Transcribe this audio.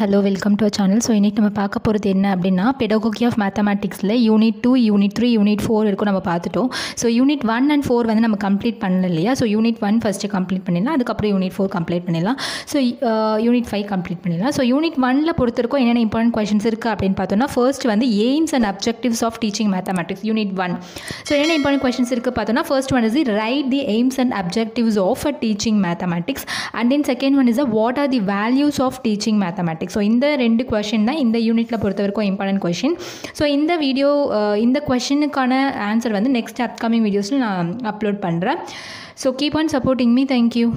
Hello welcome to a channel so இன்றைக்கி நம்ம பார்க்க போகிறது என்ன அப்படின்னா pedagogy of மேத்தமேட்டிக்ஸில் unit two unit three unit four இருக்கும் நம்ம பார்த்துட்டோம். So unit one and four வந்து நம்ம கம்ப்ளீட் பண்ணல இல்லையா? So unit one first complete பண்ணிடலாம் அதுக்கப்புறம் யூனிட் ஃபோர் கம்ப்ளீட் பண்ணிடலாம். ஸோ யூனிட் ஃபைவ் கம்ப்ளீட் பண்ணிடலாம். ஸோ யூனிட் ஒனில் பொறுத்திருக்கும் என்னென்ன இம்பார்ட்டன்ட் கொஷின்ஸ் இருக்குது அப்படின்னு பார்த்தோம்னா ஃபர்ஸ்ட் வந்து aims and objectives of teaching mathematics unit one so என்னென்ன இம்பார்ட்டன்ட் கொஷின்ஸ் இருக்குது பார்த்தோம்னா first one is right the aims and objectives of a teaching mathematics and then second one is what are the values of teaching mathematics so இந்த ரெண்டு question தான் இந்த யூனிட்டில் பொறுத்த வரைக்கும் இம்பார்ட்டன்ட் கொஷின் ஸோ இந்த வீடியோ uh, இந்த கொஷினுக்கான ஆன்சர் வந்து நெக்ஸ்ட் அப்கமிங் வீடியோஸில் நான் அப்லோட் பண்ணுறேன் so keep on supporting me thank you